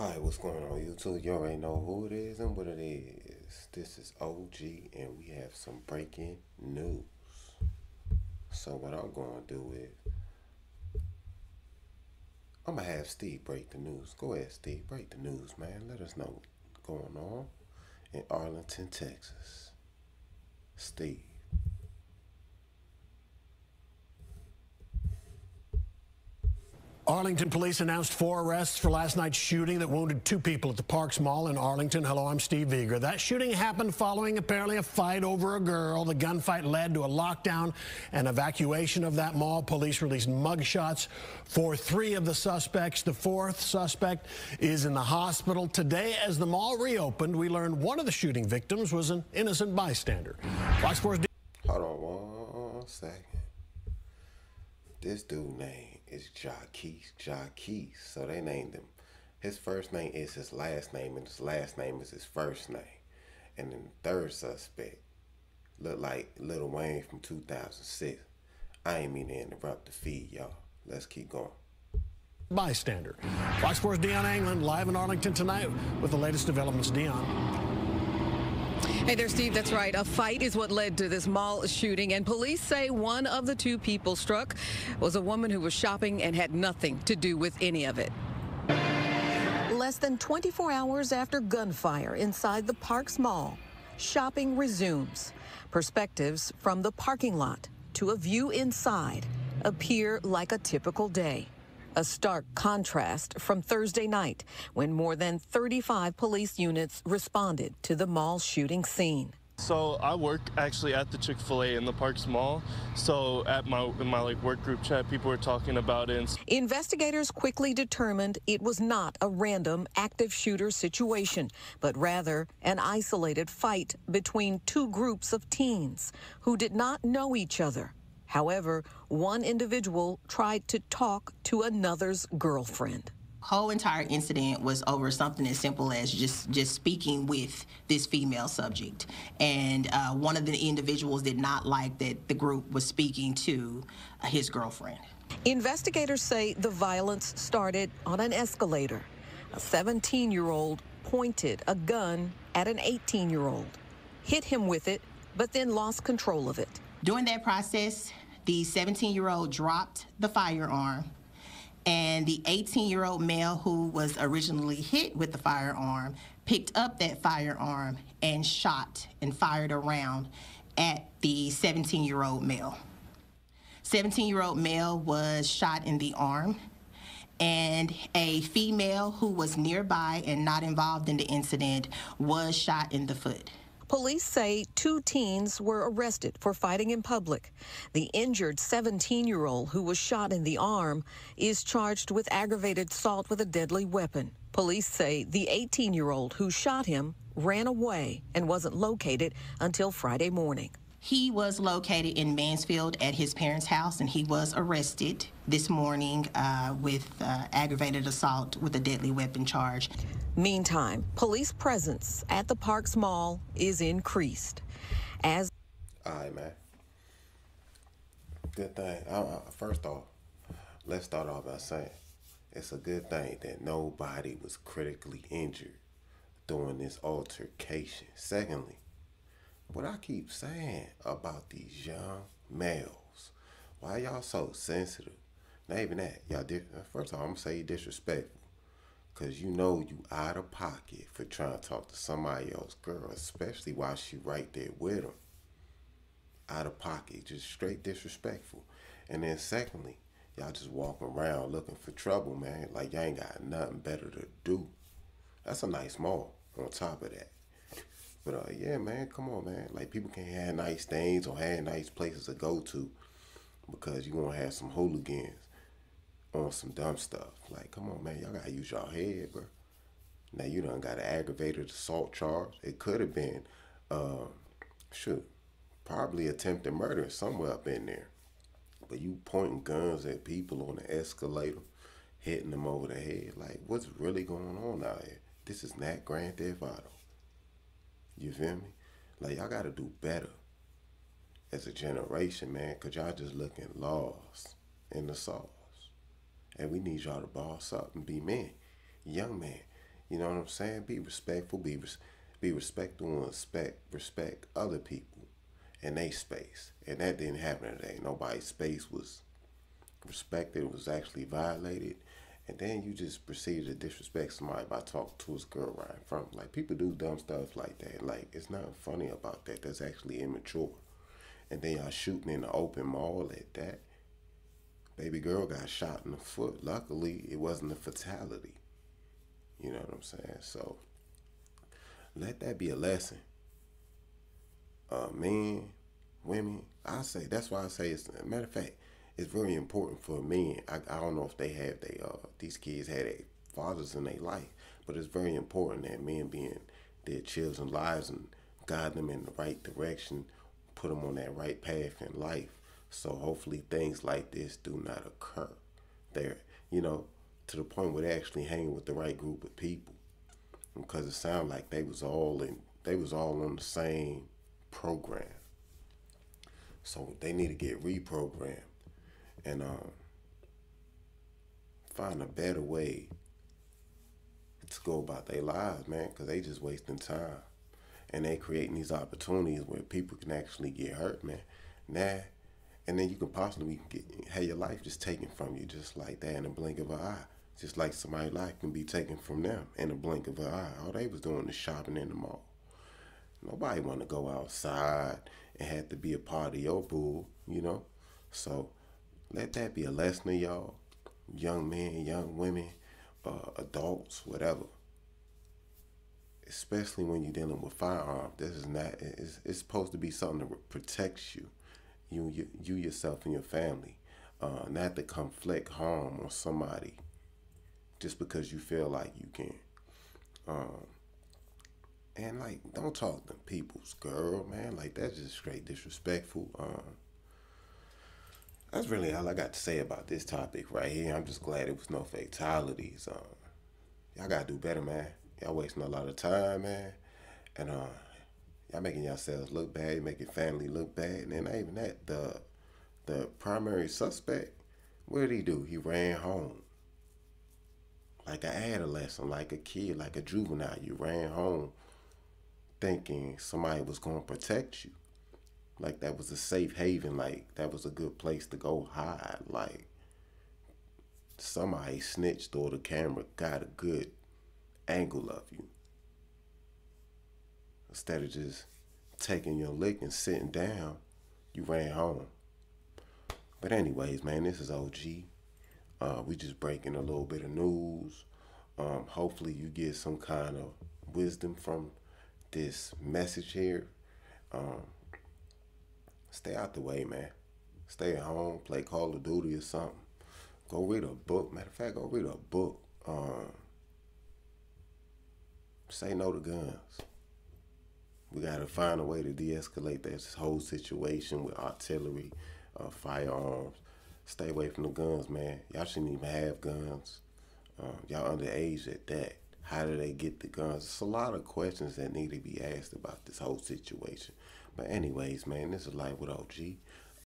Alright, what's going on YouTube? You already know who it is and what it is. This is OG and we have some breaking news. So what I'm gonna do is I'm gonna have Steve break the news. Go ahead, Steve, break the news, man. Let us know what's going on in Arlington, Texas. Steve. Arlington police announced four arrests for last night's shooting that wounded two people at the Parks Mall in Arlington. Hello, I'm Steve Eagar. That shooting happened following apparently a fight over a girl. The gunfight led to a lockdown and evacuation of that mall. Police released mugshots for three of the suspects. The fourth suspect is in the hospital. Today, as the mall reopened, we learned one of the shooting victims was an innocent bystander. FOX 4's. Hold on one second. This dude name is Jaquise. Jaquise. So they named him. His first name is his last name, and his last name is his first name. And then the third suspect looked like Lil Wayne from 2006. I ain't mean to interrupt the feed, y'all. Let's keep going. Bystander. FOX 4's Dionne Anglin live in Arlington tonight with the latest developments. Dion. Hey there, Steve. That's right. A fight is what led to this mall shooting, and police say one of the two people struck was a woman who was shopping and had nothing to do with any of it. Less than 24 hours after gunfire inside the Parks Mall, shopping resumes. Perspectives from the parking lot to a view inside appear like a typical day. A stark contrast from Thursday night when more than 35 police units responded to the mall shooting scene. So I work actually at the Chick-fil-A in the Parks Mall. So at my in my like work group chat, people were talking about it. Investigators quickly determined it was not a random active shooter situation, but rather an isolated fight between two groups of teens who did not know each other. However, one individual tried to talk to another's girlfriend. Whole entire incident was over something as simple as just just speaking with this female subject. And uh, one of the individuals did not like that the group was speaking to his girlfriend. Investigators say the violence started on an escalator. A 17-year-old pointed a gun at an 18-year-old hit him with it but then lost control of it. During that process the 17 year old dropped the firearm, and the 18 year old male who was originally hit with the firearm picked up that firearm and shot and fired around at the 17 year old male. 17 year old male was shot in the arm and a female who was nearby and not involved in the incident was shot in the foot. Police say two teens were arrested for fighting in public. The injured 17 year old who was shot in the arm is charged with aggravated assault with a deadly weapon. Police say the 18 year old who shot him ran away and wasn't located until Friday morning. He was located in Mansfield at his parents' house, and he was arrested this morning uh, with uh, aggravated assault with a deadly weapon charge. Meantime, police presence at the Parks Mall is increased. As all right, man. Good thing. Uh, first off, let's start off by saying it's a good thing that nobody was critically injured during this altercation. Secondly, what I keep saying about these young males, why y'all so sensitive? Not even that. Y'all did first of all, I'm gonna say you disrespectful. Cause you know you out of pocket for trying to talk to somebody else girl, especially while she right there with them. Out of pocket, just straight disrespectful. And then secondly, y'all just walking around looking for trouble, man. Like y'all ain't got nothing better to do. That's a nice mall on top of that. But uh, yeah, man, come on, man. Like people can't have nice things or have nice places to go to because you gonna have some hooligans on some dumb stuff. Like, come on, man, y'all gotta use y'all head, bro. Now you done got an aggravated assault charge. It could have been, uh, shoot, probably attempted murder somewhere up in there. But you pointing guns at people on the escalator, hitting them over the head. Like, what's really going on out here? This is not Grand Theft Auto. You feel me? Like y'all gotta do better as a generation, man, cause y'all just looking lost in the sauce. And we need y'all to boss up and be men. Young man, You know what I'm saying? Be respectful. Be res- be respectful and respect respect other people in their space. And that didn't happen today. Nobody's space was respected. It was actually violated. And then you just proceed to disrespect somebody by talking to his girl right in front. Like people do dumb stuff like that. Like it's not funny about that. That's actually immature. And then y'all shooting in the open mall at that. Baby girl got shot in the foot. Luckily, it wasn't a fatality. You know what I'm saying? So let that be a lesson. Uh, men, women, I say that's why I say it's a matter of fact, it's very important for men. I, I don't know if they have they uh these kids had their fathers in their life, but it's very important that men being their children's lives and guide them in the right direction, put them on that right path in life. So hopefully things like this do not occur. There, you know, to the point where they actually hang with the right group of people, because it sounded like they was all in, they was all on the same program. So they need to get reprogrammed and um, find a better way to go about their lives, man, because they just wasting time. And they creating these opportunities where people can actually get hurt, man. Nah, and then you can possibly get have your life just taken from you just like that in a blink of an eye. Just like somebody's life can be taken from them in a blink of an eye. All they was doing is shopping in the mall. Nobody want to go outside and have to be a part of your boo, you know? So let that be a lesson to y'all, young men, young women, uh, adults, whatever. Especially when you're dealing with firearms, this is not. It's, it's supposed to be something that protects you, you, you, you yourself and your family, uh, not to conflict harm on somebody, just because you feel like you can. Um, and like, don't talk to people's girl, man. Like that's just straight disrespectful. Um, that's really all I got to say about this topic right here. I'm just glad it was no fatalities. Um, y'all gotta do better, man. Y'all wasting a lot of time, man. And uh, y'all making yourselves look bad, making family look bad. And then not even that, the the primary suspect, what did he do? He ran home. Like an adolescent, like a kid, like a juvenile. You ran home thinking somebody was gonna protect you like that was a safe haven. Like that was a good place to go hide. Like somebody snitched or the camera got a good angle of you. Instead of just taking your lick and sitting down you ran home. But anyways man this is og uh, we just breaking a little bit of news. Um, hopefully you get some kind of wisdom from this message here. Um, stay out the way, man. Stay at home, play Call of Duty or something. Go read a book. Matter of fact, go read a book. Um, say no to guns. We gotta find a way to de-escalate this whole situation with artillery, uh, firearms. Stay away from the guns, man. Y'all shouldn't even have guns. Um, y'all underage at that. How do they get the guns? It's a lot of questions that need to be asked about this whole situation. But anyways, man, this is Life with OG.